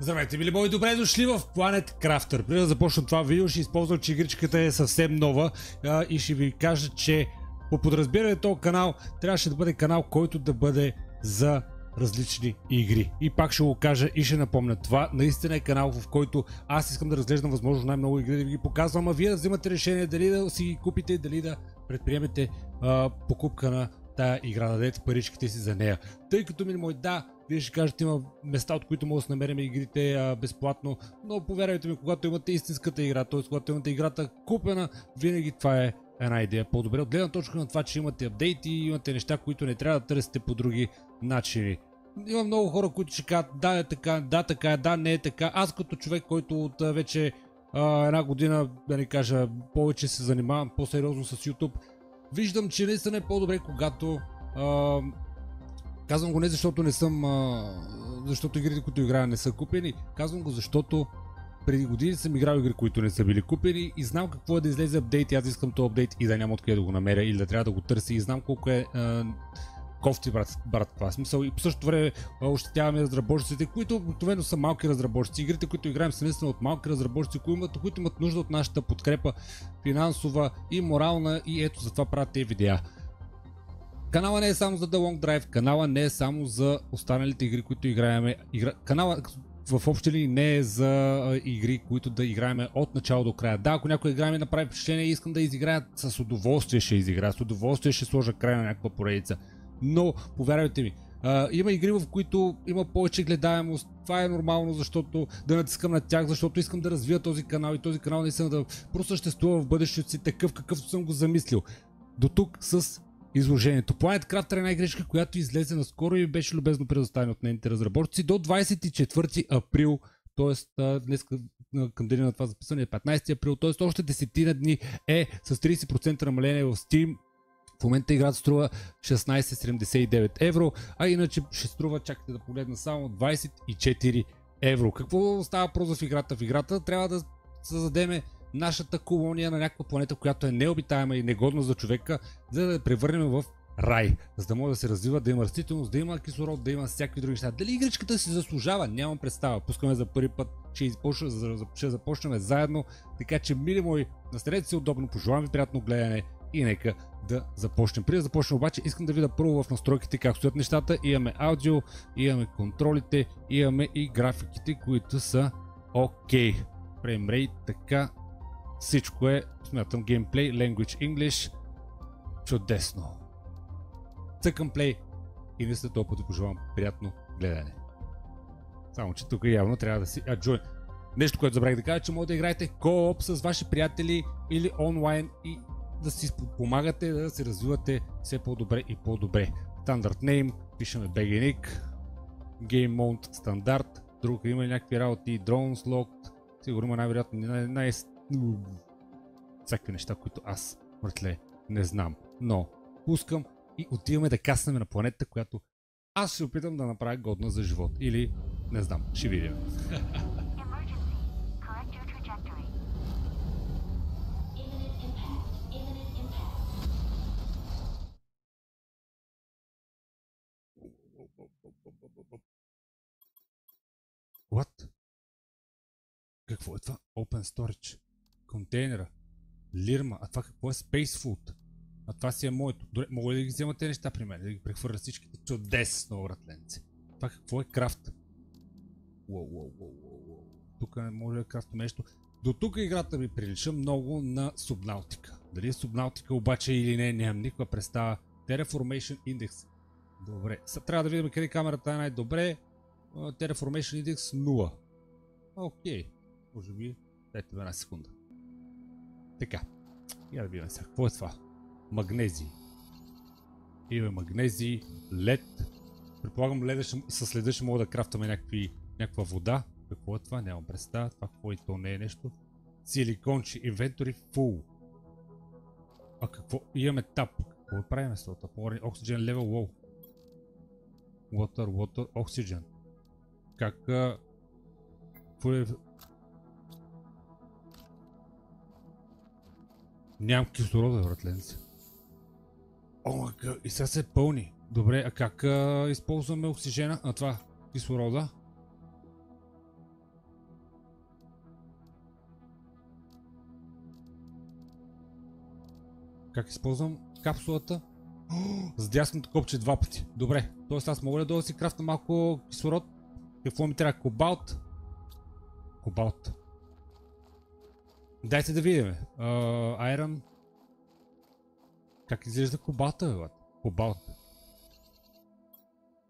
Здравейте, мили мои, добре дошли в Planet Crafter. Преди да започна това видео, ще използвам, че игричката е съвсем нова а, и ще ви кажа, че по подразбиране този канал трябваше да бъде канал, който да бъде за различни игри. И пак ще го кажа и ще напомня. Това наистина е канал, в който аз искам да разглеждам възможно най-много игри да ви ги показвам, а вие да взимате решение дали да си ги купите, дали да предприемете а, покупка на тая игра, да дадете паричките си за нея. Тъй като ми мой да, вие ще кажете, има места, от които може да се намерим игрите а, безплатно, но повярвайте ми, когато имате истинската игра, т.е. когато имате играта купена, винаги това е една идея по-добре. От гледна точка на това, че имате апдейти, имате неща, които не трябва да търсите по други начини. Има много хора, които ще кажат, да е така, да така е, да не е така. Аз като човек, който от вече а, една година, да не кажа, повече се занимавам по-сериозно с YouTube, виждам, че наистина е по-добре, когато а, Казвам го не защото не съм, а, защото игрите, които играя не са купени. Казвам го защото преди години съм играл игри, които не са били купени и знам какво е да излезе апдейт и аз искам този апдейт и да няма откъде да го намеря или да трябва да го търся и знам колко е а, кофти, брат, брат, това смисъл. И по същото време ощетяваме разработчиците, които обикновено са малки разработчици. Игрите, които играем са наистина от малки разработчици, които имат, които имат нужда от нашата подкрепа финансова и морална и ето затова правят тези видеа. Канала не е само за The Long Drive, канала не е само за останалите игри, които играеме. Игра... Канала в общи ли не е за игри, които да играеме от начало до края. Да, ако някой игра ми направи впечатление искам да изиграя, с удоволствие ще изиграя, с удоволствие ще сложа край на някаква поредица. Но, повярвайте ми, Uh, има игри, в които има повече гледаемост. Това е нормално, защото да натискам на тях, защото искам да развия този канал и този канал наистина да просъществува в бъдещето си такъв, какъвто съм го замислил. До тук с изложението. Planet Crafter е една игричка, която излезе наскоро и беше любезно предоставена от нейните разработчици до 24 април, т.е. днес към деня на това записане е 15 април, т.е. още 10 на дни е с 30% намаление в Steam. В момента играта струва 16,79 евро, а иначе ще струва, чакайте да погледна само, 24 евро. Какво става проза в играта? В играта трябва да създадеме нашата колония на някаква планета, която е необитаема и негодна за човека, за да я превърнем в рай, за да може да се развива, да има растителност, да има кислород, да има всякакви други неща. Дали игричката си заслужава? Нямам представа. Пускаме за първи път, ще, започна, ще започнем заедно, така че, мили мои, настанете се удобно, пожелавам ви приятно гледане и нека да започнем. Преди да започнем обаче, искам да видя първо в настройките как стоят нещата. Имаме аудио, имаме контролите, имаме и графиките, които са окей. Okay. Frame така, всичко е, смятам, геймплей, language English. Чудесно. Цъкам плей и след този път пожелавам приятно гледане. Само, че тук явно трябва да си... А, join. Нещо, което забравих да кажа, че може да играете кооп с ваши приятели или онлайн и да си помагате да се развивате все по-добре и по-добре. Стандарт name, пишеме BGNIC, Game Mode стандарт, друг има някакви работи, Drones Locked, сигурно има най-вероятно най- най- всякакви неща, които аз, мъртле, не знам. Но пускам и отиваме да каснем на планета, която аз ще опитам да направя годна за живот. Или, не знам, ще видим. What? Какво е това? Open Storage. Контейнера. Лирма. А това какво е Space Food? А това си е моето. Добре, мога ли да ги взема тези неща при мен? Да ги прехвърля всичките? Чудесно, братленци. Това какво е крафт? Тук не може да крафтам нещо. До тук играта ми прилича много на Subnautica. Дали е Subnautica обаче или не, нямам никаква представа. Terraformation Index. Добре. Са, трябва да видим къде камерата е най-добре. Terraformation Index 0. Окей. Може би. Дайте една секунда. Така. Я да видим сега. Какво е това? Магнези. Има магнези, лед. Предполагам, леда ще, с леда ще мога да крафтаме някакви, някаква вода. Какво е това? Нямам представа. Това какво и то не е нещо. Силикончи, инвентори, фул. А какво? Имаме тап. Какво правим с това? Oxygen level low. Water, water, oxygen. Как... Какво е Нямам кислорода, вратленце. О, и сега се пълни. Добре, а как а, използваме оксижена? А това, кислорода? Как използвам капсулата? С дясното копче два пъти. Добре, т.е. аз мога ли да си крафта малко кислород? Какво ми трябва? Кобалт? Кобалт. Дайте да видим. Айрон. Как изглежда кобалта, бе? Кобалт.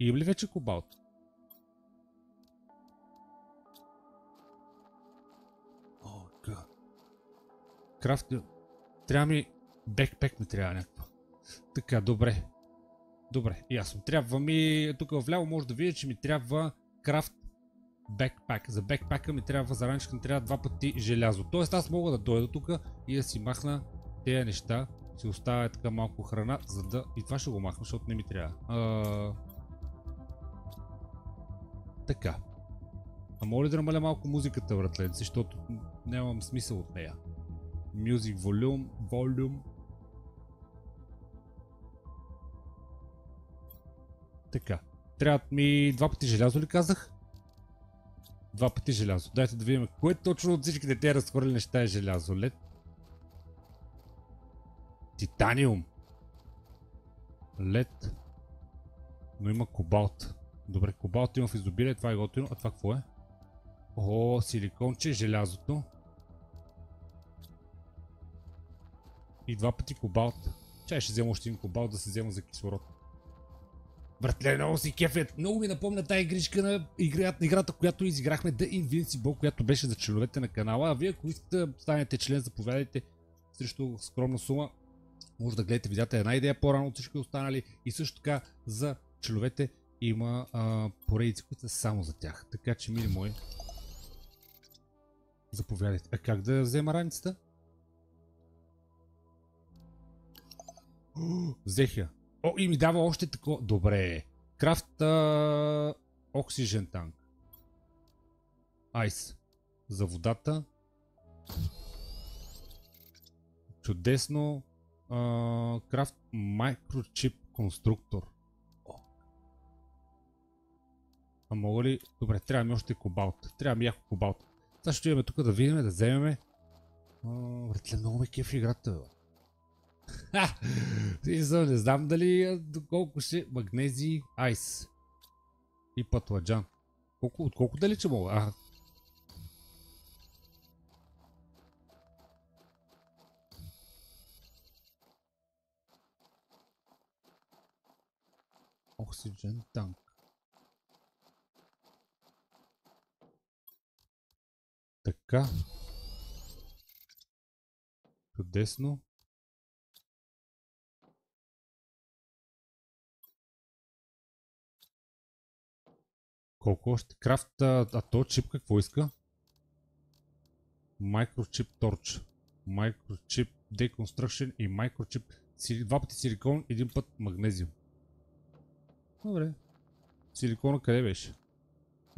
Има ли вече кобалт? О, га. Крафт... Трябва ми... Бекпек ми трябва някаква. Така, добре. Добре, ясно. Трябва ми... Тук вляво може да видя, че ми трябва крафт бекпак. За бекпака ми трябва, за ранчка ми трябва два пъти желязо. Тоест аз мога да дойда тук и да си махна тези неща. Си оставя така малко храна, за да... И това ще го махна, защото не ми трябва. А... Така. А моля да намаля малко музиката, братленци, защото нямам смисъл от нея. Music volume, volume. Така. Трябват ми два пъти желязо ли казах? Два пъти желязо. Дайте да видим кое точно от всичките тези разхвърли неща е желязо. Лед. Титаниум. Лед. Но има кобалт. Добре, кобалт има в изобилие, това е готино. А това какво е? О, силиконче, желязото. И два пъти кобалт. Чай ще взема още един кобалт да се взема за кислород. Братле, много си кефет. Много ми напомня тази игричка на играта, играта, която изиграхме The Invincible, която беше за членовете на канала. А вие, ако искате да станете член, заповядайте срещу скромна сума. Може да гледате видеята една идея по-рано от всички останали. И също така за членовете има а, поредици, които са само за тях. Така че, мили мои, заповядайте. А как да взема раницата? Взех я. О, и ми дава още тако. Добре. Крафт оксижен танк. Айс. За водата. Чудесно. Крафт микрочип конструктор. А мога ли... Добре, трябва ми още кобалт. Трябва ми яко кобалт. Сега ще имаме тук да видим, да вземеме. Братле, много ме кеф играта. Ха! Не знам дали доколко ще магнези айс. И патладжан. Колко, от колко далече мога? А, Оксиджен танк. Така. Чудесно. Колко още? Крафт, а, а то чип какво иска? Microchip Torch. Microchip Deconstruction и Microchip два пъти силикон, един път магнезиум. Добре. Силикона къде беше?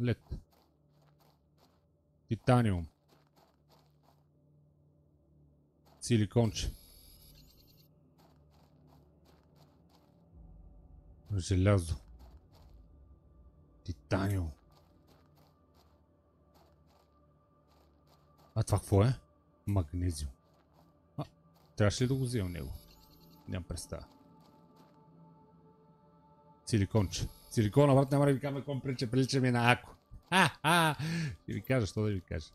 Лед. Титаниум. Силиконче. Желязо. Титаниум. А това какво е? Магнезиум. А, трябваше ли да го взема него? Нямам представа. Силиконче. Силикона, брат, няма да ви кажа ком прилича, прилича ми на Ако. А, а, ще ви кажа, що да ви кажа.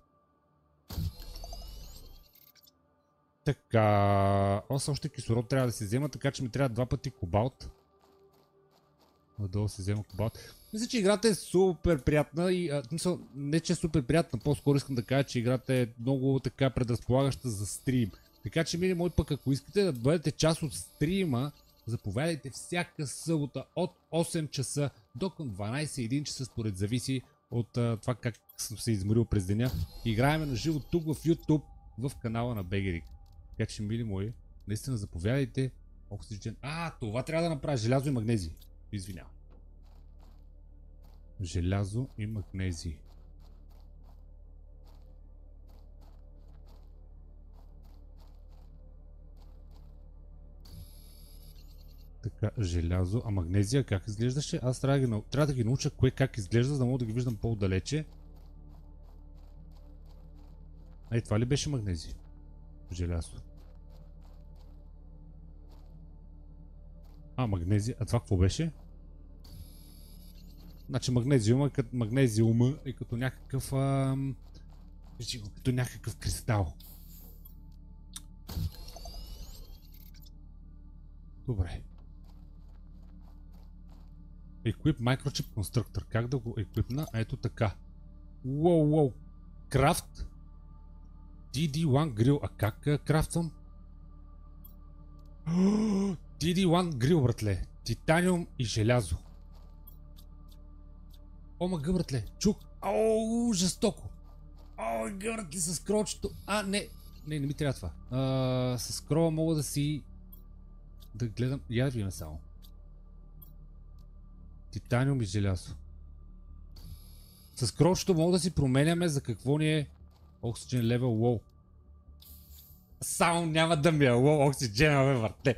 Така, аз още кислород трябва да се взема, така че ми трябва два пъти кобалт. Надолу се взема кобалт. Мисля, че играта е супер приятна и а, мисъл, не че е супер приятна, по-скоро искам да кажа, че играта е много така предразполагаща за стрим. Така че, мили мои пък, ако искате да бъдете част от стрима, заповядайте всяка събота от 8 часа до към 12-1 часа, според зависи от а, това как съм се изморил през деня. Играеме на живо тук в YouTube, в канала на Бегерик. Така че, мили мои, наистина заповядайте. Оксиджен. А, това трябва да направя. Желязо и магнези. Извинявам. Желязо и магнези. Така, желязо. А магнезия как изглеждаше? Аз трябва да ги, трябва да ги науча кое как изглежда, за да мога да ги виждам по-далече. Ей, това ли беше магнезия? Желязо. А, магнезия. А това какво беше? Значи магнезиума, като магнезиума е като някакъв... Го, като някакъв кристал. Добре. Equip Microchip Constructor. Как да го еквипна? Ето така. Уоу, уоу. Крафт. DD1 Grill. А как а, крафтвам? DD1 Grill, братле. Титаниум и желязо. О, ма гъбратле. Чук. О, жестоко. О, гъбратле с крочето. А, не. Не, не ми трябва това. А, с крова мога да си... Да гледам... Я видим само. Титаниум и желязо. С крочето мога да си променяме за какво ни е Oxygen Level Low. Само няма да ми е лоу оксиджена, бе, върте.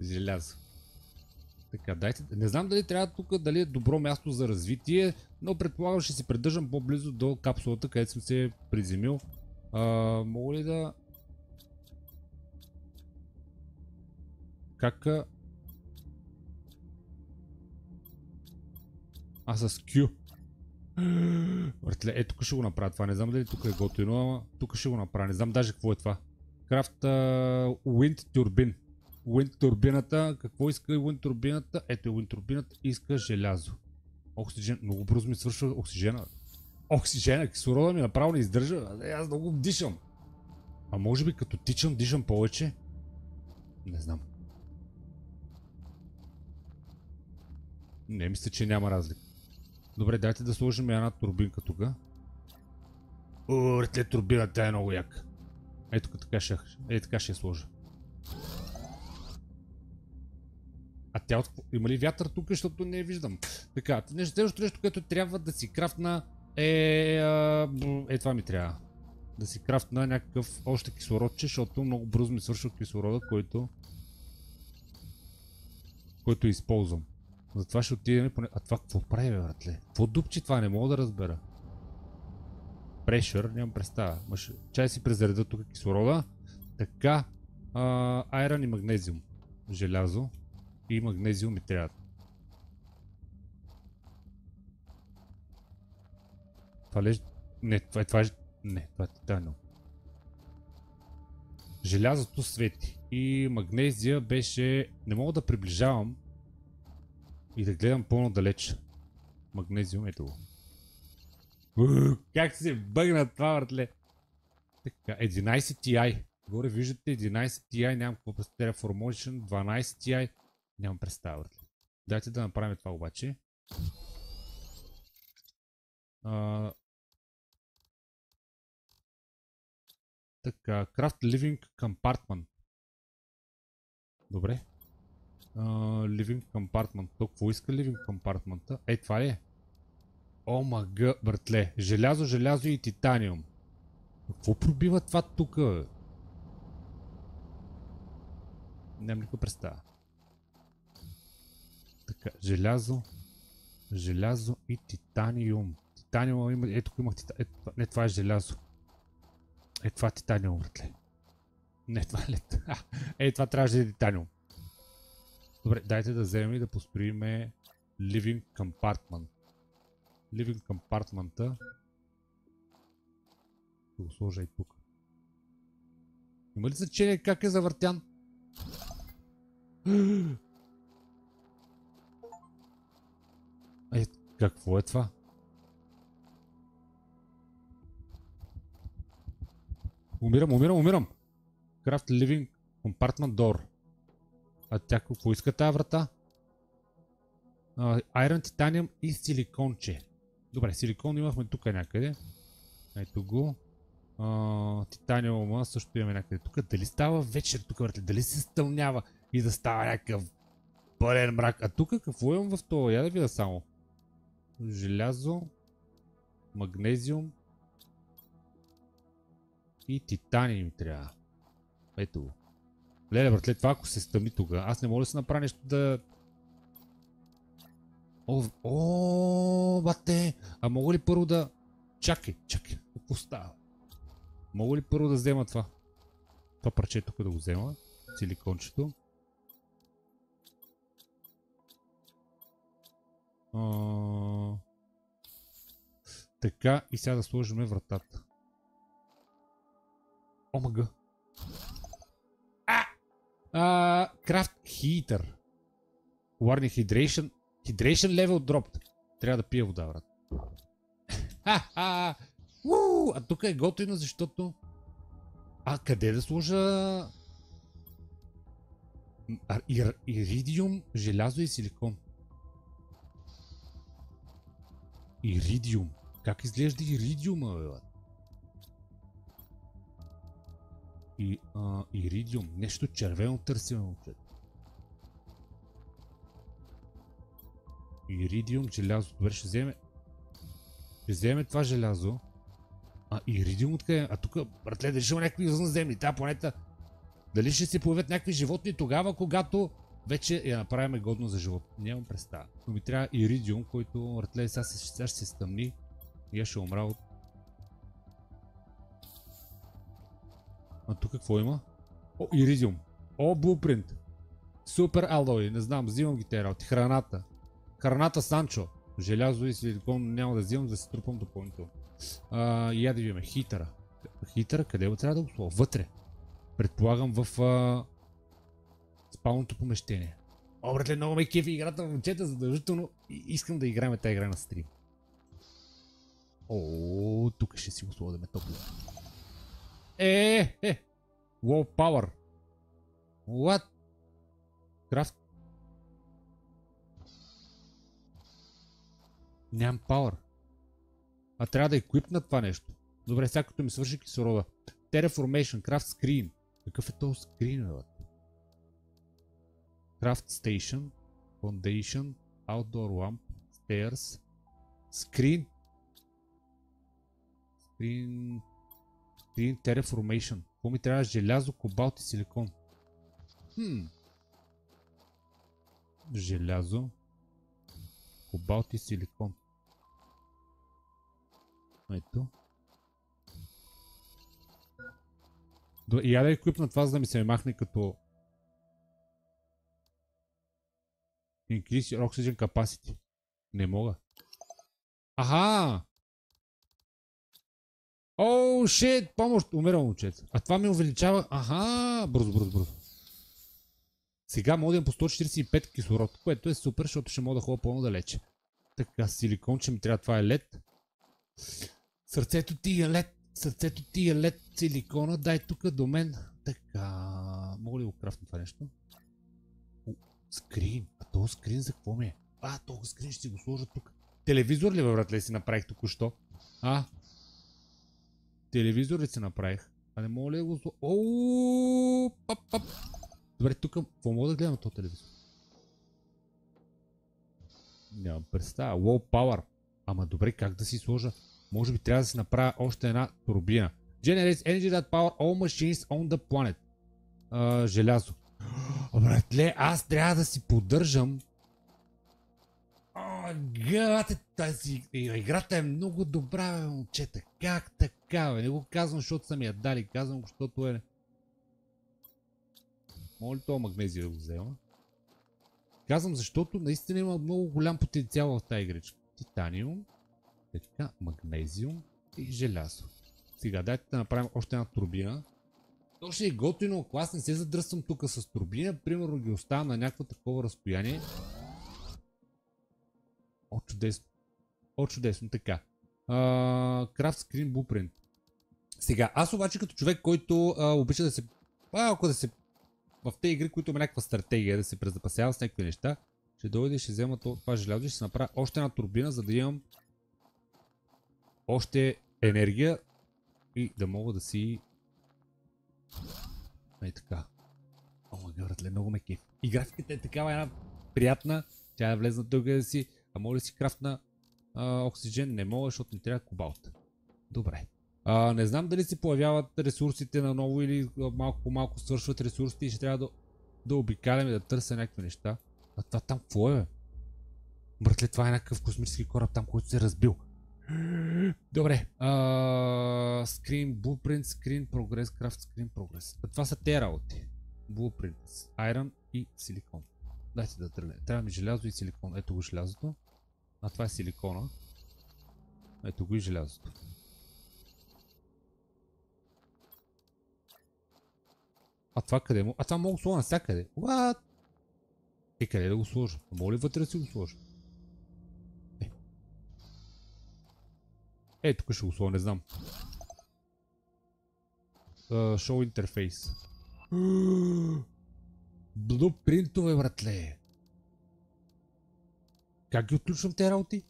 Желязо. Така, дайте. Не знам дали трябва тук, дали е добро място за развитие, но предполагам ще си придържам по-близо до капсулата, където съм се приземил. А, мога ли да... Как... А с Q. Въртле, е, тук ще го направя това. Не знам дали тук е готино, ама тук ще го направя. Не знам даже какво е това. Крафт uh, Wind Turbine. Wind турбината, какво иска Wind турбината? Ето е Wind турбината, иска желязо. Оксиджен, много бързо ми свършва оксижена. Оксижена, кислорода ми направо не издържа. Аз много дишам. А може би като тичам, дишам повече? Не знам. Не, мисля, че няма разлика. Добре, дайте да сложим една турбинка тук. Уртле, турбината е много яка. Ето така ще, е, така ще я сложа. А тя от... има ли вятър тук, защото не я виждам. Така, нещо, нещо, което трябва да си крафтна е... Е, това ми трябва. Да си крафтна някакъв още кислородче, защото много бързо ми свършва кислорода, който... който използвам. Затова ще отидем поне... А това какво прави, бе, братле? Какво дупчи това? Не мога да разбера. Прешър, нямам представа. Маш... Чай си презареда тук кислорода. Така. айрон и магнезиум. Желязо. И магнезиум ми трябва. Това ли Не, това е... Това е... Не, това е титаниум. Желязото свети. И магнезия беше... Не мога да приближавам. И да гледам по-надалеч. Магнезиум, ето го. Как се бъгна това, въртле? Така, 11 Ti. Горе виждате 11 Ti, нямам какво представя Formotion, 12 Ti. Нямам представа. Дайте да направим това обаче. А... Така, Craft Living Compartment. Добре. Uh, living Compartment. То какво иска Living Compartment? Е, това ли е? О, мага, братле. Желязо, желязо и титаниум. Какво пробива това тук? Нямам никаква представа. Така, желязо, желязо и титаниум. Титаниум има, ето тук имах титаниум. Ето, не, това е желязо. Е, това е титаниум, братле. Не, това е лед. Е, това трябваше да е титаниум. Добре, дайте да вземем и да построиме Living Compartment. Living Compartment-а. Да го сложа и тук. Има ли значение как е завъртян? Е, какво е това? Умирам, умирам, умирам! Craft Living Compartment Door. А тя какво иска тази врата? Uh, Iron, Titanium и силиконче. Добре, силикон имахме тук някъде. Ето го. Титаниума също имаме някъде тук. Дали става вечер тук, братле? Дали се стълнява и да става някакъв пълен мрак? А тук какво имам в това? Я да видя само. Желязо, магнезиум и титани ми трябва. Ето го. Леле, братле, това ако се стъмни тук, аз не мога да се направя нещо да О, о, бате! А мога ли първо да... Чакай, чакай, какво става? Мога ли първо да взема това? Това парче тук да го взема. Силикончето. А... Така, и сега да сложим вратата. Омага. А! а! Крафт хитър. Warning hydration. Hydration level dropped. Трябва да пия вода, брат. Ха-ха! А тук е готино, защото... А къде да сложа... Иридиум, желязо и силикон. Иридиум. Как изглежда иридиума, бе? И, а, иридиум. Нещо червено търсим, момчета. Иридиум, желязо. Добре, ще вземе. Ще вземе това желязо. А, иридиум откъде? А тук, братле, ще има някакви извънземни? Тази планета. Дали ще се появят някакви животни тогава, когато вече я направим годно за живот? Нямам представа. Но ми трябва иридиум, който, братле, сега, сега ще се стъмни. И аз ще умра от... А тук какво има? О, иридиум. О, блупринт. Супер алой, не знам, взимам ги те работи. Храната. Храната Санчо. Желязо и силикон няма да взимам, да се трупам допълнително. А, и я да видим. Хитъра. Хитъра, къде го трябва да го? Вътре. Предполагам в а... спалното помещение. О, много ме кефи играта в момчета, задължително. И искам да играем тази игра на стрим. О, тук ще си го сложим топло. Е, е, е. Wall power. What? Крафт Нямам пауър. А трябва да еквипна това нещо. Добре, сега като ми свърши кислорода. Terraformation, Craft Screen. Какъв е този скрин, бе? Craft Station, Foundation, Outdoor Lamp, Stairs, Screen. Screen... Screen Terraformation. Какво ми трябва? Желязо, кобалт и силикон. Хм. Желязо, кобалт и силикон. Ето. Я да еквипна това, за да ми се махне като... Increase your oxygen capacity. Не мога. Аха! Оу, шит! Помощ! Умирам момчета. А това ми увеличава... Аха! Бързо, бързо, бързо. Сега мога да имам по 145 кислород, което е супер, защото ще мога да ходя по-надалече. Така, силикон, че ми трябва това е лед. Сърцето ти е лед, сърцето ти е лед, силикона, дай тук до мен. Така, мога ли го крафтна това нещо? Скрин, а то скрин за какво ми е? А, този скрин ще си го сложа тук. Телевизор ли, брат, ли си направих току-що? А? Телевизор ли си направих? А не мога ли да го сложа? Пап, пап. Добре, тук, какво мога да гледам този телевизор? Нямам представа. Low power. Ама добре, как да си сложа? Може би трябва да си направя още една турбина. Generates energy that power all machines on the planet. Uh, желязо. Братле, аз трябва да си поддържам О, тази играта е много добра, бе, момчета. Как така, бе? Не го казвам, защото са ми я дали. Казвам защото е... Моля ли това магнезия да го взема? Казвам, защото наистина има много голям потенциал в тази игричка. Титаниум. Така, магнезиум и желязо. Сега дайте да направим още една турбина. То ще е готино, ако аз не се задръствам тук с турбина, примерно ги оставям на някакво такова разстояние. О, чудесно. О, чудесно, така. Крафт скрин Blueprint. Сега, аз обаче като човек, който а, обича да се... Ако да се... В тези игри, които има някаква стратегия, да се презапасява с някакви неща, ще дойде и ще взема това желязо и ще направя още една турбина, за да имам още енергия и да мога да си... Ей така. О, братле, много ме кеф. И графиката е такава една приятна. Тя е влезна тук да си. А може ли си крафтна а, оксиджен? Не мога, защото ми трябва кобалт. Добре. А, не знам дали се появяват ресурсите наново или малко по малко свършват ресурсите и ще трябва да, да обикалям и да търся някакви неща. А това там какво е? Братле, това е някакъв космически кораб там, който се е разбил. Добре. Uh, screen, Blueprint, Screen, Progress, Craft, Screen, Progress. Това са те работи. Blueprint, Iron и силикон. Дайте да тръгне. Трябва ми желязо и силикон. Ето го желязото. А това е силикона. Ето го и желязото. А това къде му? А това мога да сложа навсякъде. What? Е, къде да го сложа? А ли вътре да си го сложа? Е, тук ще го сложа, не знам. Uh, show интерфейс. Блупринтове, братле. Как ги отключвам тези работи?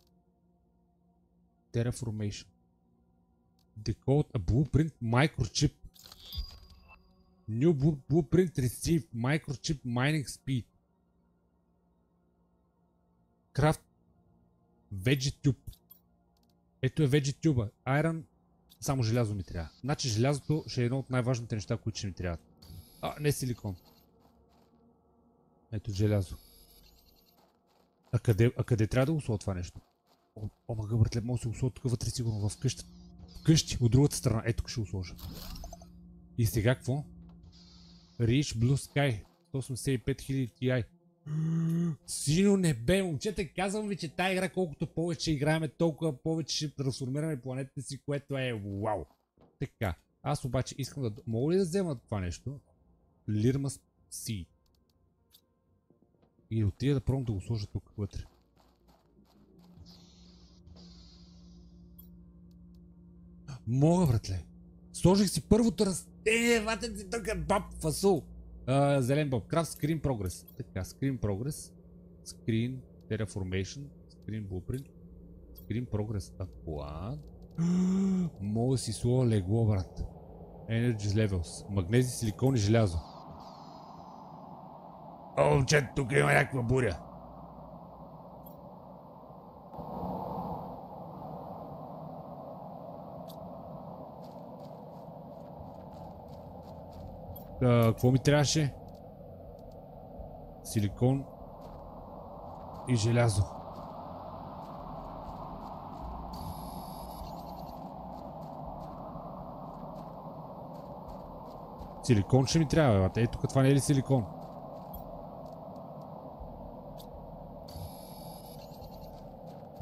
Terraformation. Decode a blueprint microchip. New blueprint receive microchip mining speed. Craft Vegetube. Ето е Vegetube. Iron. Само желязо ми трябва. Значи желязото ще е едно от най-важните неща, които ще ми трябват. А, не силикон. Ето желязо. А къде, а къде трябва да сложа това нещо? О, о мага, братле, мога да се сложа тук вътре сигурно в къща. В къщи, от другата страна. Ето ще го сложа. И сега какво? Reach Blue Sky. 185 000 Ti. Сино небе, момчета, казвам ви, че тази игра колкото повече играеме, толкова повече ще трансформираме планетата си, което е вау. Така, аз обаче искам да... Мога ли да взема това нещо? Lirmas Sea. И отида да пробвам да го сложа тук вътре. Мога, братле. Сложих си първото растение, ватен си тук, баб, фасул. Uh, зелен боб. Craft Screen Progress. Така, Screen Progress. Screen Terraformation. Screen Blueprint. Screen Progress. Акуат. Мога да си сложа легло, брат. Energy Levels. Магнези, силикон и желязо. О, момче, тук има някаква буря. Какво ми трябваше? Силикон и желязо. Силикон ще ми трябва, бе. Ето, това не е ли силикон?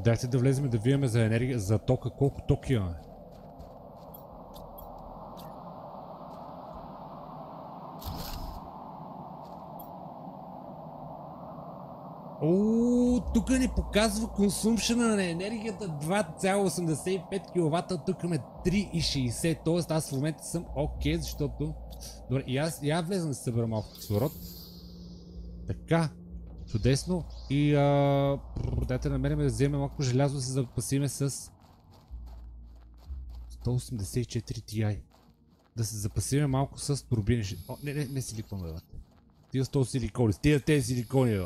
Дайте да влезем да виеме за енергия, за тока, колко ток имаме. Ооо, тук ни показва консумшена на енергията 2,85 кВт, тук имаме 3,60, т.е. аз в момента съм окей, okay, защото... Добре, и аз я влезам да събера малко кислород. Така, чудесно. И а, дайте да намерим да вземем малко желязо да се запасиме с 184 Ti. Да се запасиме малко с турбини. О, не, не, не силикон, бе, Тия 100 силикони, тия тези силикони, бе,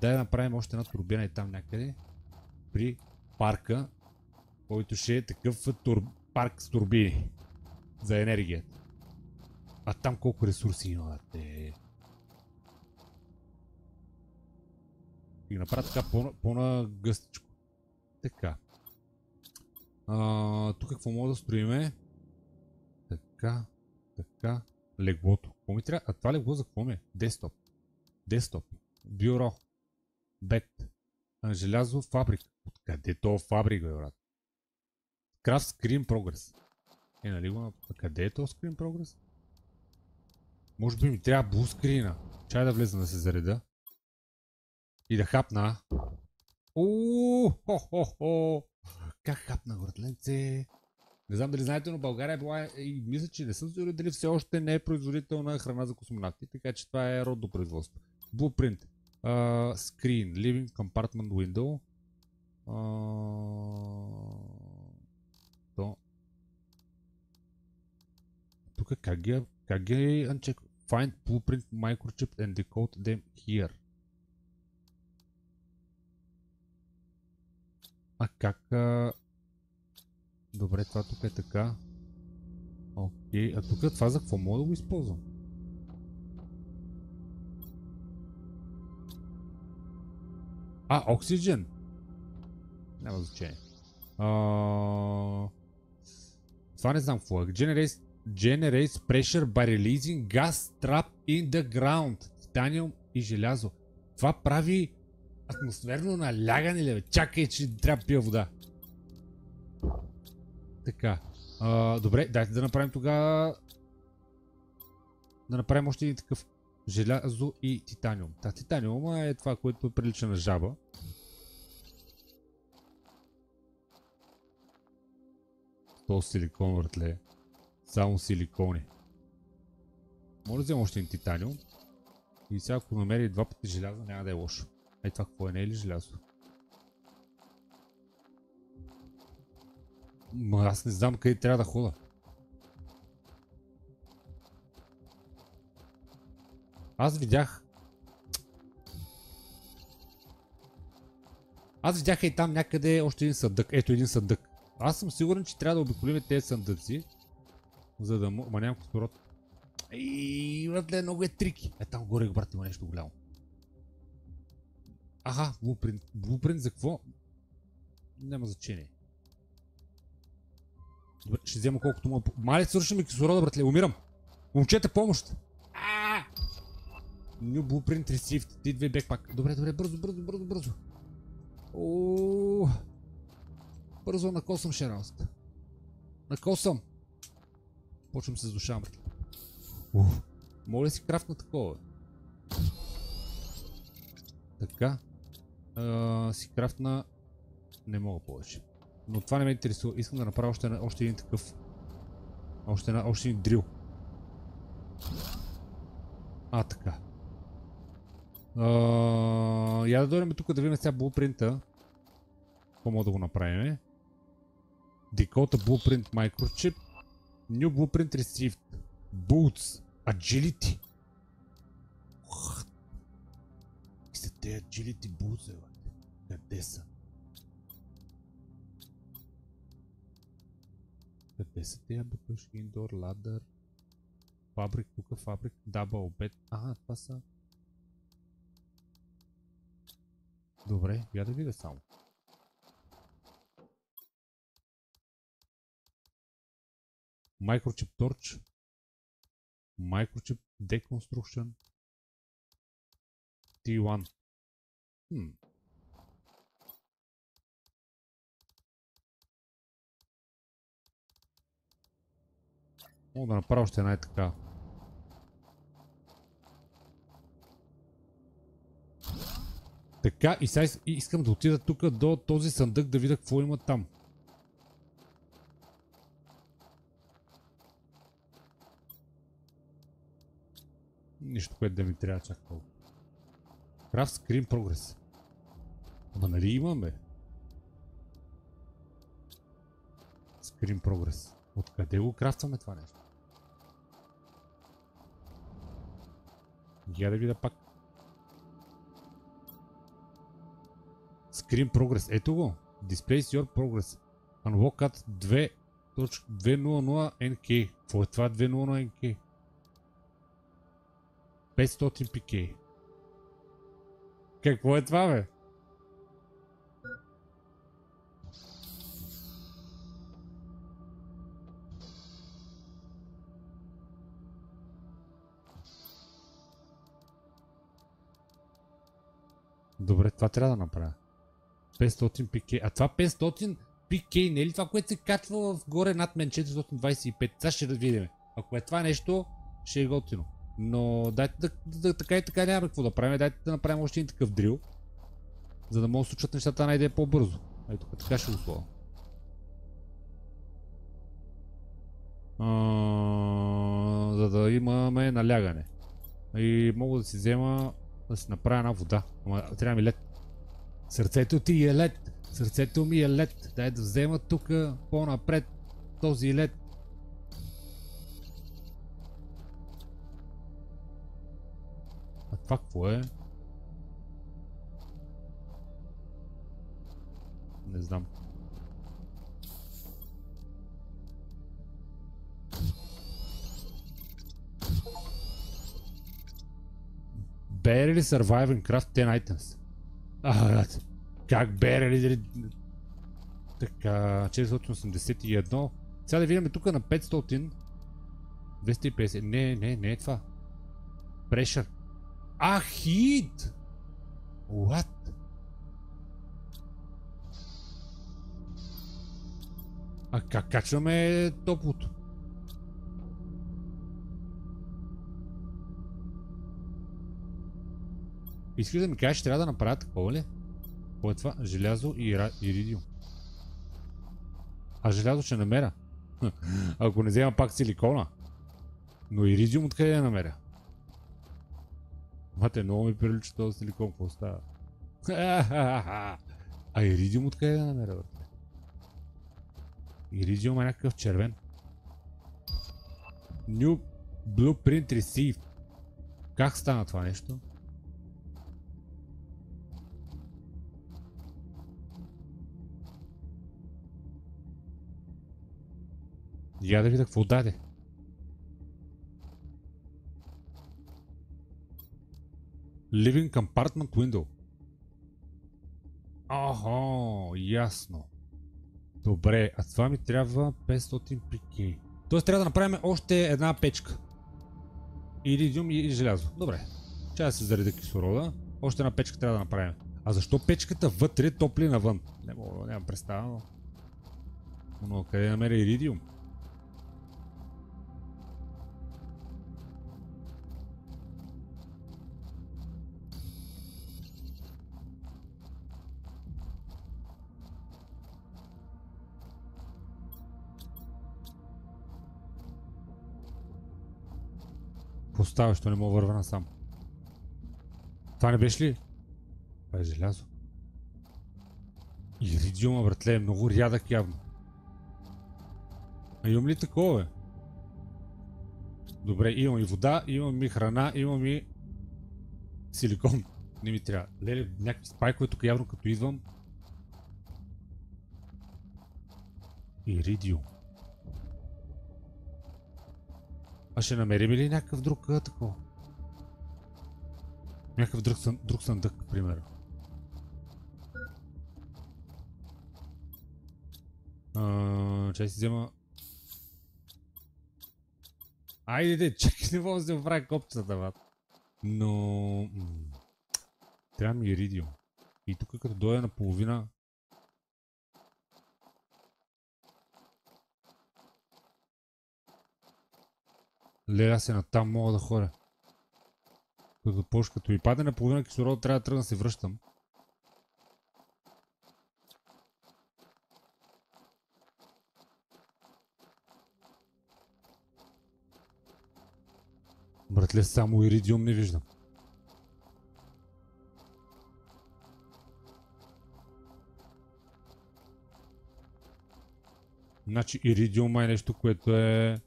Дай да направим още една турбина и там някъде. При парка, който ще е такъв тур... парк с турбини. За енергия. А там колко ресурси имате? И направя така по-на гъстичко. Така. А, тук какво мога да строиме? Така, така. Леглото. Какво ми трябва? А това легло за какво ми е? Десктоп. Десктоп. Бюро. Бет. Желязо фабрика. Откъде то фабрика, бе, брат? Крафт Screen Progress. Е, нали го къде е то Screen Progress? Може би ми трябва блускрина. Чай да влезна да се зареда. И да хапна. Ооо, хо-хо-хо. Как хапна, братленце? Не знам дали знаете, но България е била и мисля, че не съм сигурен дали все още не е производител на храна за космонавти, така че това е родно производство. Blueprint. Uh, screen. Living compartment window. Uh, то. Тук как ги, как ги uncheck? Find blueprint microchip and decode them here. А как... А... Добре, това тук е така. Окей, а тук това за какво мога да го използвам? А, оксиджен. Няма значение. Това не знам какво е. Generates, generates pressure by releasing gas trap in the ground. Титаниум и желязо. Това прави Атмосферно налягане ли? Чакай, че трябва пия вода. Така. А, добре, дайте да направим тогава... Да направим още един такъв желязо и титаниум. Та титаниума е това, което прилича на жаба. То силикон, въртле. Само силикони. Може да взема още един титаниум. И сега ако намери два пъти желязо, няма да е лошо. Ей това какво е, не е ли желязо? Ма аз не знам къде трябва да хода. Аз видях... Аз видях и там някъде още един съдък. Ето един съдък. Аз съм сигурен, че трябва да обиколим тези съндъци. За да му... Ма нямам кислород. Ей, братле, много е трики. Е, там горе, брат, има нещо голямо. Аха, блупринт. Блупринт за какво? Няма значение. Добре, ще взема колкото му... Мале, свърши ми кислорода, братле, умирам. Момчета, помощ! New Blueprint Received. Ти две бекпак. Добре, добре, бързо, бързо, бързо, бързо. О, Бързо накосам шералст. Накосам. Почвам се задушавам. Моля си крафт на такова. Така. А, си крафтна... Не мога повече. Но това не ме интересува. Искам да направя още, един такъв. Още един дрил. А, така. А, я да дойдем тук да видим сега блупринта. Какво мога да го направим? Decode Blueprint Microchip. New Blueprint Received. Boots. Agility. И са те Agility Boots, бе. Къде са? Къде са тези бутушки? Indoor, ladder. Фабрик, тук фабрик. Double bed. Ага, това са... Добре, я да видя само. Microchip Torch, Microchip Deconstruction, T1. Хм. Мога да направя още една така. Така, и сега искам да отида тук до този съндък да видя какво има там. Нищо, което да ми трябва чак толкова. Craft Screen Progress. Ама нали имаме? Screen Progress. Откъде го крафтваме това нещо? Я да видя пак. Screen Progress. Ето го. Displays your progress. Unlock 2.200 NK. Какво е това 200 NK? 500 пике. Какво е това, бе? Добре, това трябва да направя. 500 пике. А това 500 пике не е ли това, което се качва в горе над мен 425? Сега ще видим. Ако е това нещо, ще е готино. Но дайте да, да, така и така няма какво да правим. Дайте да направим още един такъв дрил. За да могат да случат нещата най-де по-бързо. Ето така ще го слова. за да имаме налягане. И мога да си взема да си направя една вода. Ама трябва ми лед. Сърцето ти е лед. Сърцето ми е лед. Дай да взема тук по-напред този лед Това какво е? Не знам. Barely surviving craft 10 items. А, как бере, нали, нали, Така, 481. Сега да видим тук на 500. 250. Не, не, не е това. Прешър. А, хит! What? А как качваме топлото? Искаш да ми кажеш, трябва да направя такова ли? Какво е това? Желязо и иридиум. А желязо ще намеря. Ако не взема пак силикона. Но иридиум откъде я намеря? Мате, много ми прилича този силикон, какво става? а иридиум откъде я намеря? Бе? Иридиум е някакъв червен. New Blueprint Received. Как стана това нещо? Я да видя какво даде. Living Compartment Window. Охо, ясно. Добре, а това ми трябва 500 пики. Тоест трябва да направим още една печка. Иридиум и желязо. Добре. Чай да се зареда кислорода. Още една печка трябва да направим. А защо печката вътре топли навън? Не мога, нямам представа, но... Но къде намеря иридиум? Какво що не мога върва насам? Това не беше ли? Това е желязо. Иридиума, братле, е много рядък явно. А имам ли такова, бе? Добре, имам и вода, имам и храна, имам и силикон. Не ми трябва. Леле, някакви спайкове тук явно като идвам. Иридиум. А ще намерим ли някакъв друг такова? Някакъв друг, сън, друг съндък, примерно. чай си взема... Айде, де, чакай, не мога да се оправя копцата, бат. Но... Трябва ми иридиум. И тук като дойда на половина, Леля се на там мога да ходя. Като почва, като и падне на половина кислород, трябва да тръгна да се връщам. Братле, само иридиум не виждам. Значи иридиум е нещо, което е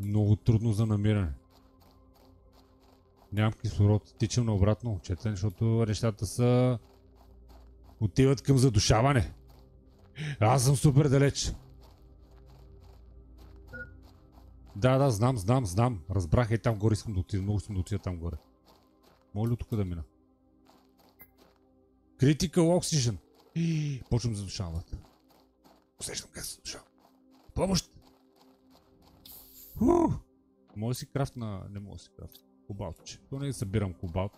много трудно за намиране. Нямам кислород, тичам на обратно четене, защото нещата са... Отиват към задушаване. Аз съм супер далеч. Да, да, знам, знам, знам. Разбрах, е там горе искам да отида. Много искам да отида там горе. Моля ли тук да мина? Critical Oxygen. Почвам да задушават. Усещам как се задушавам. Помощ! Може да си крафтна... Не мога си крафтна. Кобалтче. То не събирам кобалт.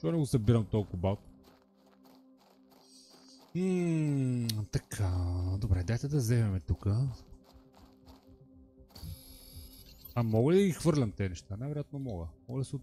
Чого не го събирам толкова кобалт? Ммм, така, добре, дайте да вземем тук. А мога ли да ги хвърлям тези неща? Най-вероятно мога. Мога да се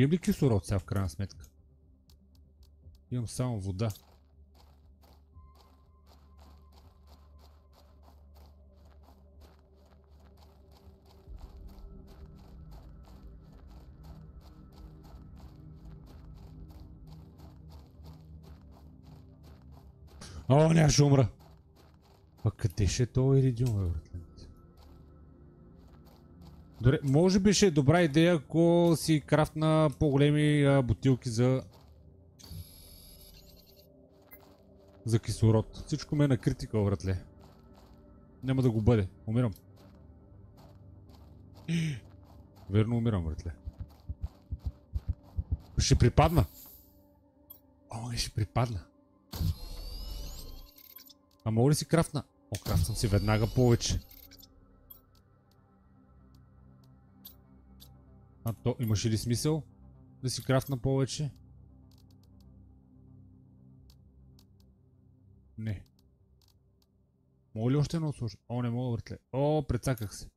Имам ли кислород сега в крайна сметка? Имам само вода. О, няма ще умра. А къде ще е този иридиум, бе, братле? Добре, може би ще е добра идея, ако си крафтна по-големи бутилки за... За кислород. Всичко ме е на критика, братле. Няма да го бъде. Умирам. Верно умирам, братле. Ще припадна. О, ще припадна. А мога ли си крафтна? О, крафтвам си веднага повече. А то имаше ли смисъл да си крафтна повече? Не. Мога ли още едно слуша? О, не мога, въртле. О, прецаках се.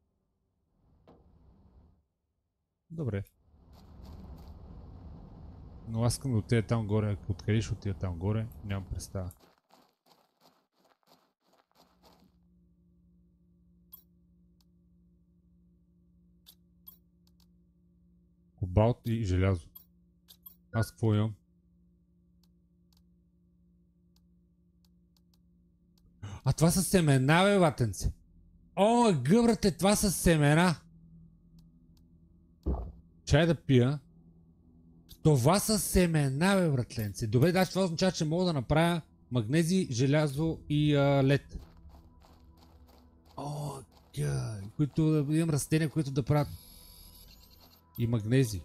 Добре. Но аз искам да отида там горе. Откъде ще отида там горе? Нямам представа. Кобалт и желязо. Аз какво имам? А това са семена, бе, ватенце. О, гъбрате, това са семена. Чай да пия. Това са семена, бе, братленци. Добре, да, това означава, че мога да направя магнези, желязо и а, лед. О, гъ, които да имам растения, които да правят и магнези.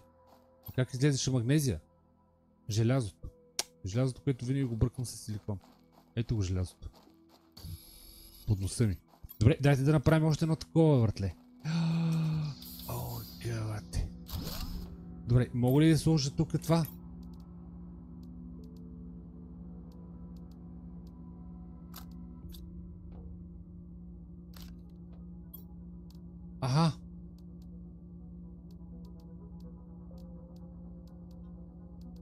Как излезеше магнезия? Желязото. Желязото, което винаги го бъркам с силикон. Ето го желязото. Под носа ми. Добре, дайте да направим още едно такова, въртле. О, гъвате. Добре, мога ли да сложа тук това? Аха.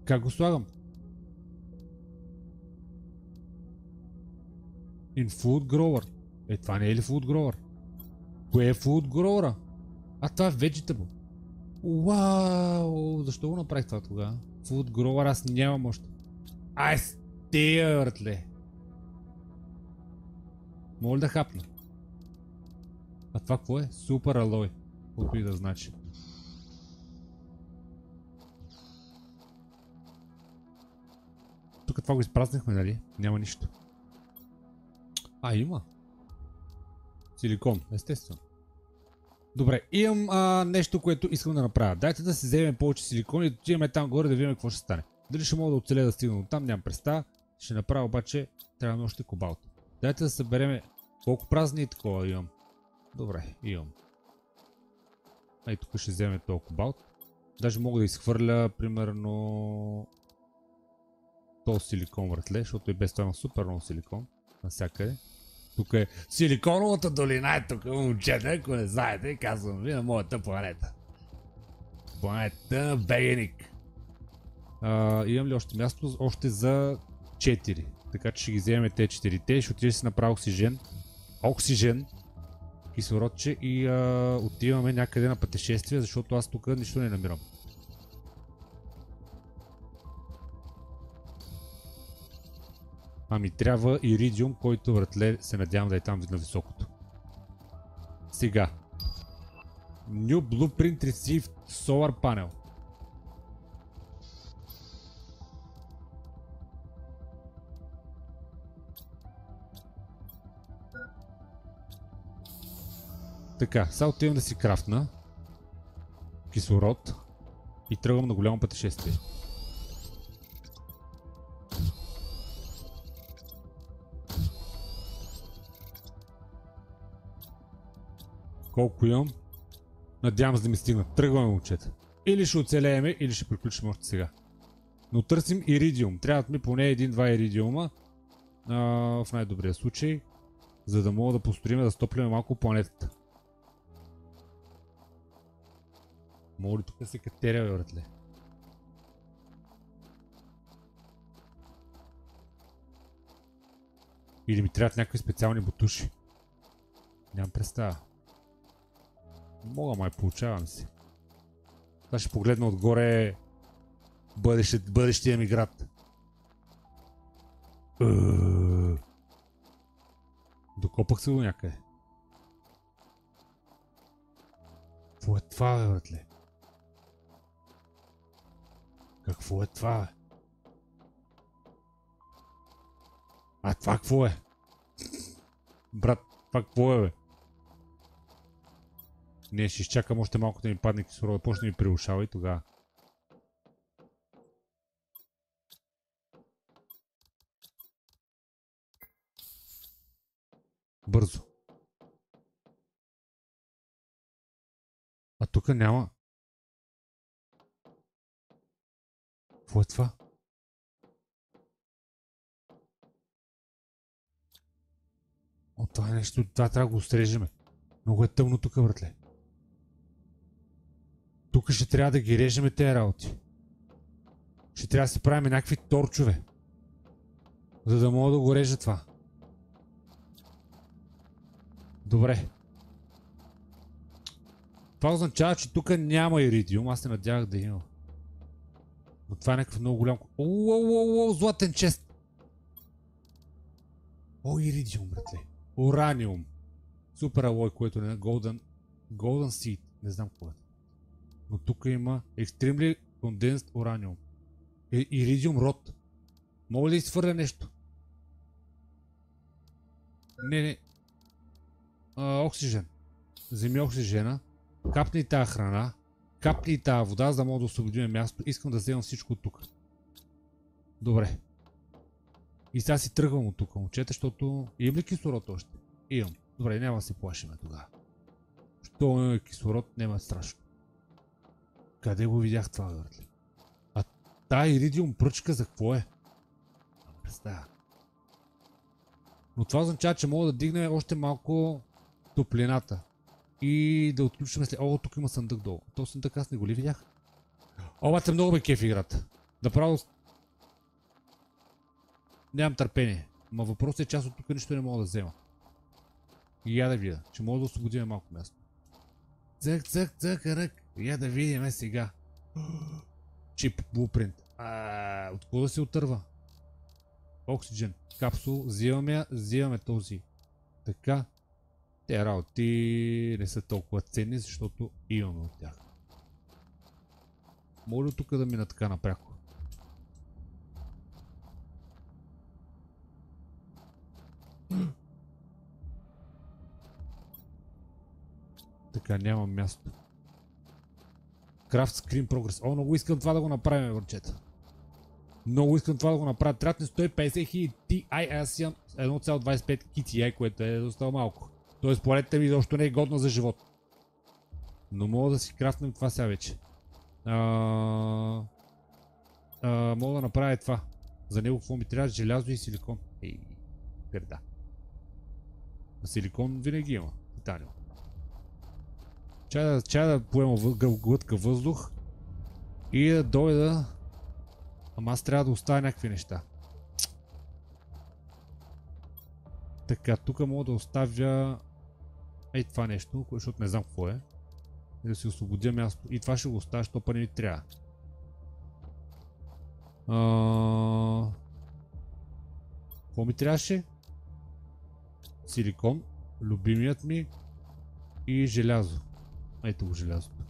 Как го слагам? In food grower. Е, това не е ли food grower? Кое е food grower? А това е vegetable. Вау! Защо го направих това тогава? Food grower аз нямам още. Ай, стига, въртле! Мога ли да хапна? А това какво е? Супер алой. Каквото и да значи. Това го изпразнахме, нали? Няма нищо. А, има. Силикон, естествено. Добре, имам а, нещо, което искам да направя. Дайте да си вземем повече силикон и отиваме там горе да видим какво ще стане. Дали ще мога да оцеля да стигна от там, нямам представа. Ще направя обаче, трябва още кобалт. Дайте да събереме колко празни и такова имам. Добре, имам. Ей, тук ще вземем този кобалт. Даже мога да изхвърля, примерно, този силикон въртле, защото и без това има супер много силикон. Насякъде. Тук е Силиконовата долина е тук, момчета, ако не знаете, казвам ви на моята планета. Планета Бегеник. Имам ли още място? Още за 4. Така че ще ги вземем те 4-те. Ще отидем си направя оксижен. Оксижен. Кислородче и отиваме някъде на пътешествие, защото аз тук нищо не намирам. Ами трябва иридиум, който вратле се надявам да е там на високото. Сега. New Blueprint Received Solar Panel. Така, сега отивам да си крафтна кислород и тръгвам на голямо пътешествие. Колко имам? Надявам се да ми стигнат. Тръгваме, момчета. Или ще оцелееме, или ще приключим още сега. Но търсим иридиум. Трябват ми поне един-два иридиума. А, в най-добрия случай. За да мога да построим да стоплиме малко планетата. Мога ли тук да се катеря, бе? Или ми трябват някакви специални бутуши? Нямам представа. Мога, май, получавам си. Това ще погледна отгоре бъдеще, бъдещия ми град. Докопах се до някъде. Какво е това, бе, братле? Какво е това, бе? А това какво е? Брат, това какво е, бе? Не, ще изчакам още малко да ми падне кислорода, почне да ми прилушава и тогава. Бързо. А тук няма. Какво е това? О, това е нещо, това трябва да го стрежеме. Много е тъмно тук, братле. Тук ще трябва да ги режеме тези работи. Ще трябва да си правим някакви торчове. За да мога да го режа това. Добре. Това означава, че тук няма иридиум. Аз се надявах да има. Но това е някакъв много голям... Оу, златен чест! О, иридиум, братле. Ураниум. Супер алой, което не е Golden... Golden Seed. Не знам какво е. Но тук има Extremely Condensed Uranium. Иридиум род. Мога ли да изхвърля нещо? Не, не. А, оксижен. Вземи оксижена. Капни тази храна. Капни тази вода, за да мога да освободим място. Искам да вземам всичко от тук. Добре. И сега си тръгвам от тук, момчета, защото имам ли кислород още? Имам. Добре, няма да се плашиме тогава. Що имаме кислород, няма страшно. Къде го видях това, братле? А тая иридиум пръчка за какво е? Представя. Но това означава, че мога да дигнем още малко топлината. И да отключим след... О, тук има съндък долу. То съндък аз не го ли видях? Обаче много ме кеф играта. Направо... Нямам търпение. Ма въпросът е част от тук нищо не мога да взема. И я да видя, че мога да освободим малко място. Цък, цък, цък, рък. Я да видим сега. Чип, блупринт. От кого да се отърва? Оксиджен. Капсул. Взимаме, взимаме този. Така. Те работи не са толкова ценни, защото имаме от тях. Моля тук да мина така напряко. Така, няма място. Craft Screen Progress. О, много искам това да го направим, върчета. Много искам това да го направя. Трябва 150 хиляди Ti, аз имам 1,25 KTI, което е доста малко. Тоест планетата ми защо не е годна за живот. Но мога да си крафтнем това сега вече. А... А, мога да направя това. За него какво ми трябва? Желязо и силикон. Ей, гърда. А силикон винаги има. Титаниум. Чай да, чай да поема глътка въздух и да дойда. Ама аз трябва да оставя някакви неща. Така, тук мога да оставя ей това нещо, защото не знам какво е. И да си освободя място. И това ще го оставя, защото па ми трябва. Какво ми трябваше? Силикон, любимият ми и желязо. Ето го желязото.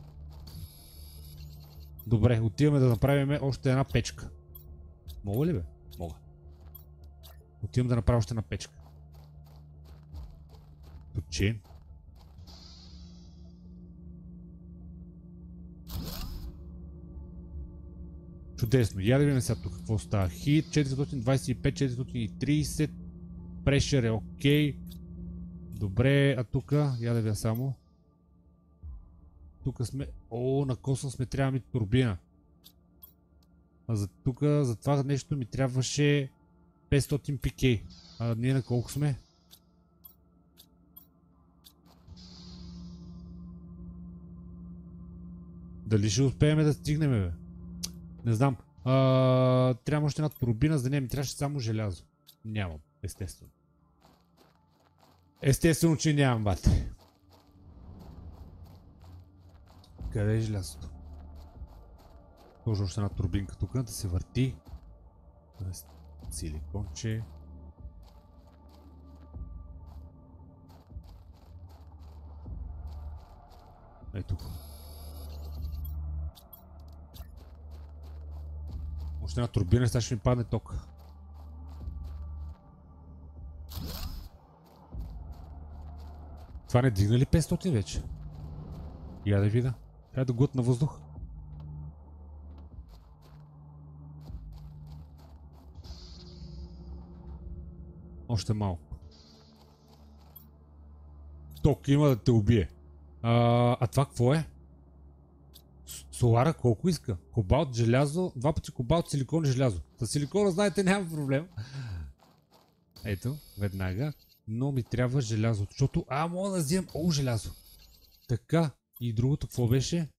Добре, отиваме да направим още една печка. Мога ли бе? Мога. Отивам да направя още една печка. Точин. Чудесно. Я да видим сега тук какво става. Хит 425, 430. Прешер е окей. Добре, а тук, я да видя само. Тук сме... О, на косъм сме трябва ми турбина. А за тук, за това нещо ми трябваше 500 пикей. А ние на колко сме? Дали ще успеем да стигнем, бе? Не знам. А, трябва още една турбина, за да не ми трябваше само желязо. Нямам, естествено. Естествено, че нямам, бате. Къде е желязото? Може още една турбинка тук да се върти. Силиконче. Ето. Още една турбина, сега ще ми падне ток. Това не дигна ли 500 вече? Я да видя. Трябва да глътна въздух. Още малко. ток има да те убие. А, а това какво е? Солара колко иска? Кобалт, желязо, два пъти кобалт, силикон и желязо. С силикона, знаете, няма проблем. Ето, веднага. Но ми трябва желязо, защото... А, мога да вземам... О, желязо. Така. И другото какво беше?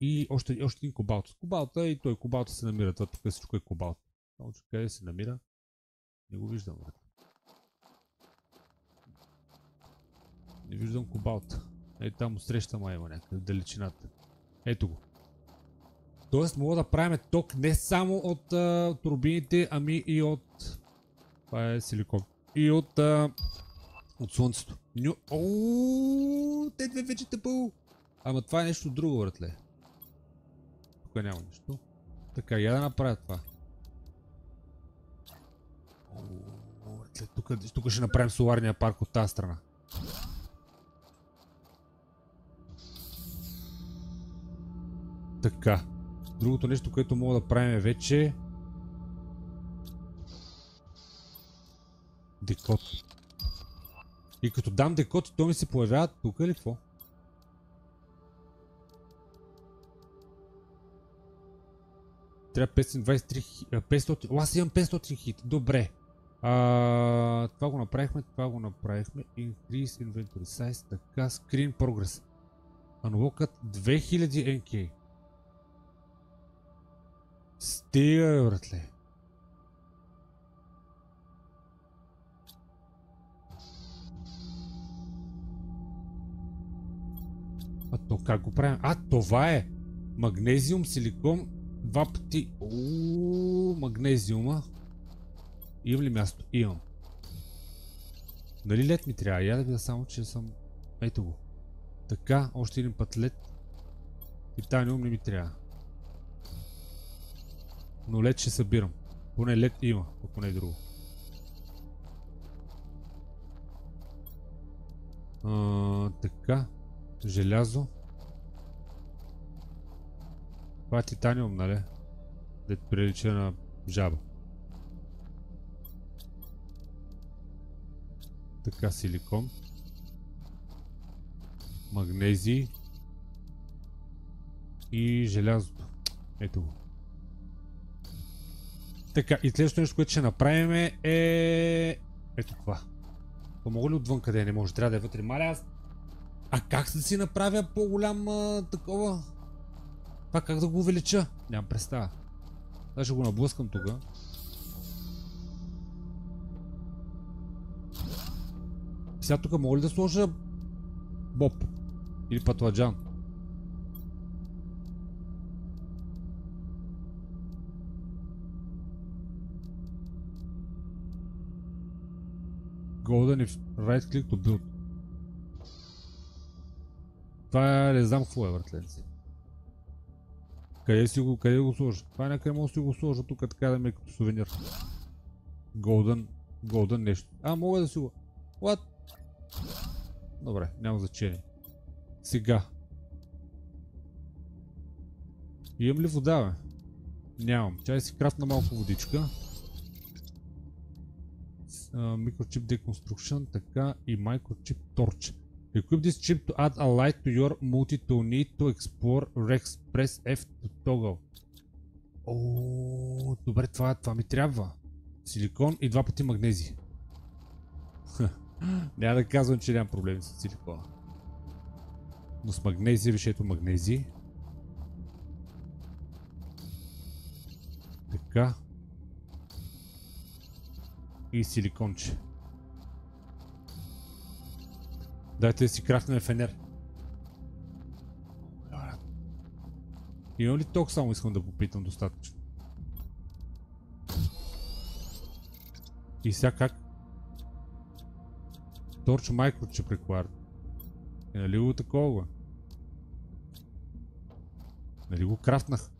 И още, още един кобалт. Кобалта и той кобалта се намира. Това тук всичко е кобалт. Само че къде се намира? Не го виждам. Бе. Не виждам кобалт. Ей там среща май има някъде далечината. Ето го. Тоест мога да правим ток не само от а, турбините, ами и от... Това е силикон. И от... А, от слънцето. Ню... Те две вече тъпо. Ама това е нещо друго, братле. Тук няма нищо. Така, я да направя това. Тук, тук ще направим соларния парк от тази страна. Така. Другото нещо, което мога да правим е вече... Декот. И като дам декот, то ми се появява тук или какво? Трябва 523 хи- а, 500. О, аз имам 500 хит. Добре. А, това го направихме, това го направихме. Increase inventory size, така, screen progress. Unlockът 2000 NK. Стига, братле. А то как го правим? А, това е! Магнезиум, силикон, два пъти. Ууу, магнезиума. Имам ли място? Имам. Нали лед ми трябва? Я да видя само, че съм... Ето го. Така, още един път лед. Титаниум не ми трябва. Но лед ще събирам. Поне лед има, ако не е друго. А, така. Желязо. Това е титаниум, нали? Дет прилича на жаба. Така, силикон. Магнезий. И желязото. Ето го. Така, и следващото нещо, което ще направим е... Ето това. То мога ли отвън къде не може? Трябва да е вътре. Маля, аз... А как да си направя по-голям такова? Това как да го увелича? Нямам представа. Сега ще го наблъскам тук. Сега тук мога ли да сложа Боб? Или Патладжан? Golden if right click to build. Това не знам какво е въртленци. Къде си го, къде го сложа? Това е някъде мога да си го сложа тук така да ми е като сувенир. Golden, Golden нещо. А, мога да си го... What? Добре, няма значение. Сега. Имам ли вода, бе? Нямам. Чай си крафна малко водичка. Microchip Deconstruction, така и Microchip Torch. Equip this chip to add a light to your multi-tool need to explore Rex. Press F to toggle. О, добре, това, това ми трябва. Силикон и два пъти магнези. Няма да казвам, че нямам проблеми с силикона. Но с магнези, виж ето магнези. Така. И силиконче. Дайте да си крафтнем фенер. Имам ли ток само искам да попитам достатъчно? И сега как? Торч Microchip Required. Е, нали го такова? Нали го крафтнах?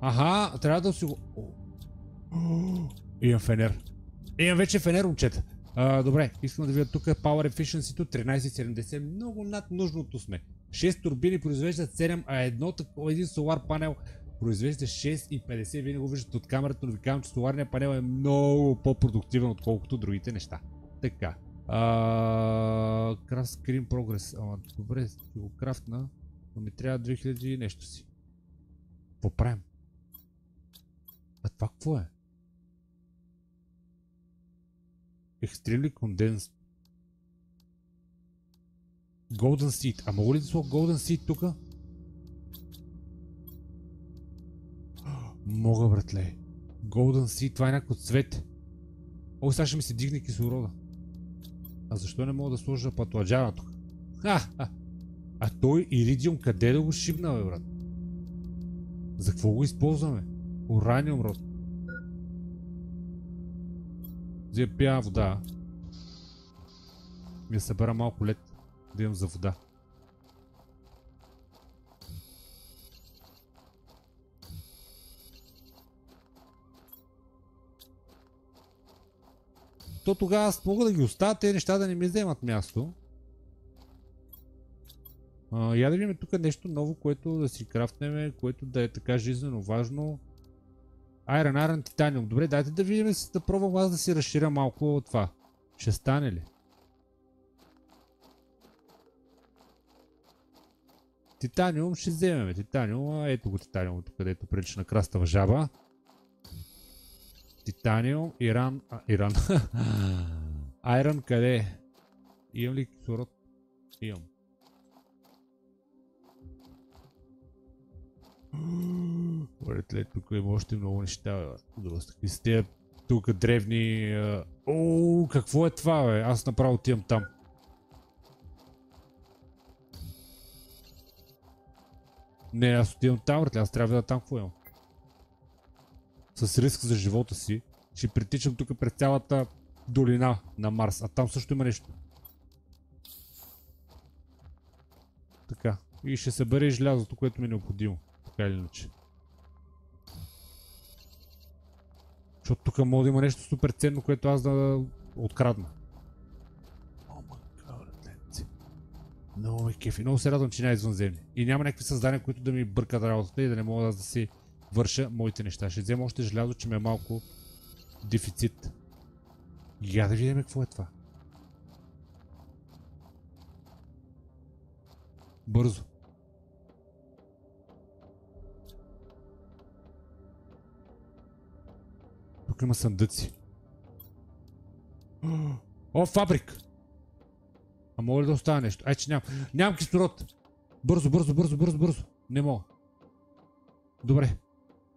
Аха, трябва да си го... О, Имам фенер. Имам вече фенер, момчета. А, добре, искам да видя тук Power Efficiency 1370. Много над нужното сме. 6 турбини произвеждат 7, а едно един солар панел произвежда 6,50. Вие не го виждате от камерата, но ви казвам, че соларният панел е много по-продуктивен, отколкото другите неща. Така. Крафт Screen Progress. Ама, добре, го крафтна. Но ми трябва 2000 нещо си. Какво правим? А това какво е? Extremely Condensed Golden Seed. А мога ли да сложа Golden Seed тука? Мога, братле. Golden Seed, това е някакъв цвет. О, сега ще ми се дигне кислорода. А защо не мога да сложа патладжана тук? Ха, ха. А той иридиум къде да го шибна, бе, брат? За какво го използваме? Ураниум, род. Взе пия вода. Ми събера малко лед да имам за вода. То тогава аз мога да ги оставя тези неща да не ми вземат място. А, я да видим тук нещо ново, което да си крафтнем, което да е така жизненно важно. Iron, Iron, Titanium. Добре, дайте да видим, да пробвам аз да си разширя малко това. Ще стане ли? Титаниум ще вземем. Титаниум, ето го титаниум, тук където прилича на крастава жаба. Титаниум, Иран, а, Иран. Айрон къде? Имам ли кислород? Имам. Боретле, тук има още много неща. Какви сте тук древни... О, какво е това, бе? Аз направо отивам там. Не, аз отивам там, братле, аз трябва да там какво имам. С риск за живота си, ще притичам тук през цялата долина на Марс, а там също има нещо. Така. И ще събере желязото, което ми е необходимо. Така или иначе. Защото тук може да има нещо супер ценно, което аз да открадна. Много ме кефи. Много се радвам, че няма извънземни. И няма някакви създания, които да ми бъркат работата и да не мога да си върша моите неща. Ще взема още желязо, че ми е малко дефицит. Я да видим какво е това. Бързо. Тук има съндъци. О, фабрик! А мога ли да оставя нещо? Ай, че нямам. Нямам кислород. Бързо, бързо, бързо, бързо, бързо. Не мога. Добре.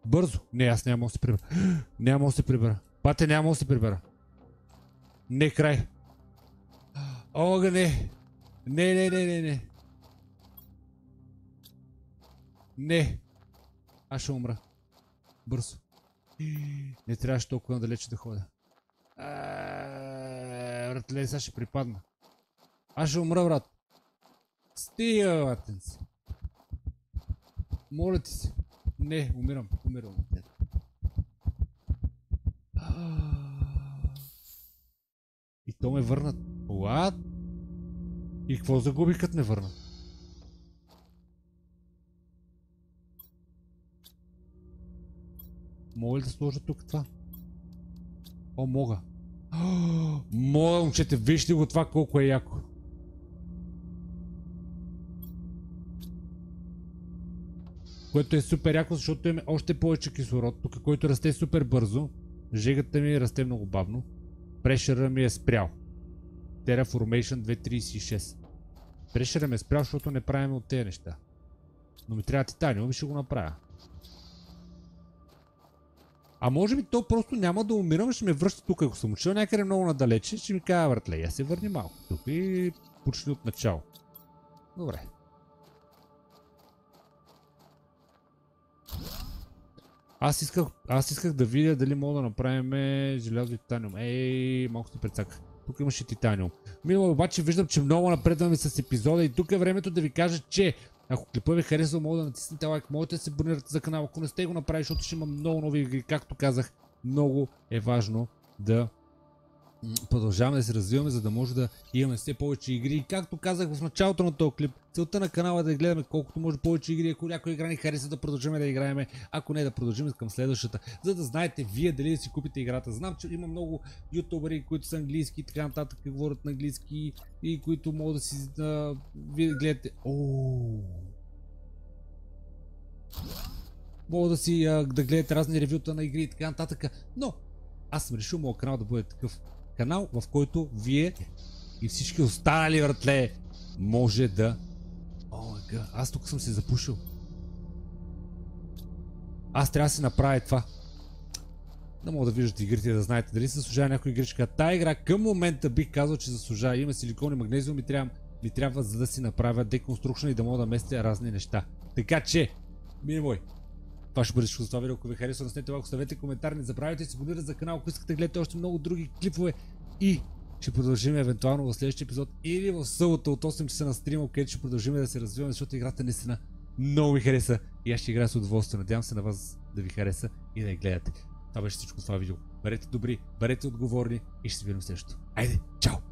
Бързо. Не, аз няма да се прибера. Няма да се прибера. Пате, няма да се прибера. Не, край. Ога, не. Не, не, не, не, не. Не. Аз ще умра. Бързо. Не трябваше толкова надалече да ходя. Братле, сега ще припадна. Аз ще умра, брат. Стига, братенци. Моля ти се. Не, умирам. Умирам. И то ме върнат. What? И какво загубих като ме върнат? Мога ли да сложа тук това? О, мога. Мога, момчете, вижте го това колко е яко. Което е супер яко, защото имаме още повече кислород, тук който расте супер бързо. Жегата ми расте много бавно. Прешера ми е спрял. Terraformation 236. Прешера ми е спрял, защото не правим от тези неща. Но ми трябва титаниум и ще го направя. А може би то просто няма да умирам, ще ме връща тук, ако съм учил някъде много надалече, ще ми кажа, братле, я се върни малко тук и почни от начало. Добре. Аз исках, аз исках да видя дали мога да направим желязо и титаниум. Ей, малко се прецаках. Тук имаше титаниум. Мило, обаче виждам, че много напредваме с епизода и тук е времето да ви кажа, че ако клипът ви харесва, мога да натиснете лайк, можете да се абонирате за канал, ако не сте го направили, защото ще има много нови игри, както казах, много е важно да продължаваме да се развиваме, за да може да имаме все повече игри. И както казах в началото на този клип, целта на канала е да гледаме колкото може повече игри. Ако някой игра ни хареса да продължим да играем, ако не да продължим към следващата, за да знаете вие дали да си купите играта. Знам, че има много ютубери, които са английски и така нататък, говорят на английски и които могат да си да, вие гледате. Ооо. Мога да си да гледате разни ревюта на игри и така нататък. Но аз съм решил моят канал да бъде такъв канал, в който вие и всички останали вратле може да... О, аз тук съм се запушил. Аз трябва да си направя това. Да мога да виждате игрите и да знаете дали се заслужава някоя игричка. Тая игра към момента бих казал, че заслужава. Има силикон и магнезиум ми трябва, ми трябва за да си направя деконструкшн и да мога да местя разни неща. Така че, мили мой, това ще бъде всичко това видео. Ако ви харесва, наснете лайк, оставете коментар, не забравяйте да се абонирате за канал, ако искате да гледате още много други клипове и ще продължим евентуално в следващия епизод или в събота от 8 часа на стрима, където ще продължим да се развиваме, защото играта наистина много ми хареса и аз ще играя с удоволствие. Надявам се на вас да ви хареса и да я гледате. Това беше всичко това видео. Бъдете добри, бъдете отговорни и ще се видим следващото. Айде, чао!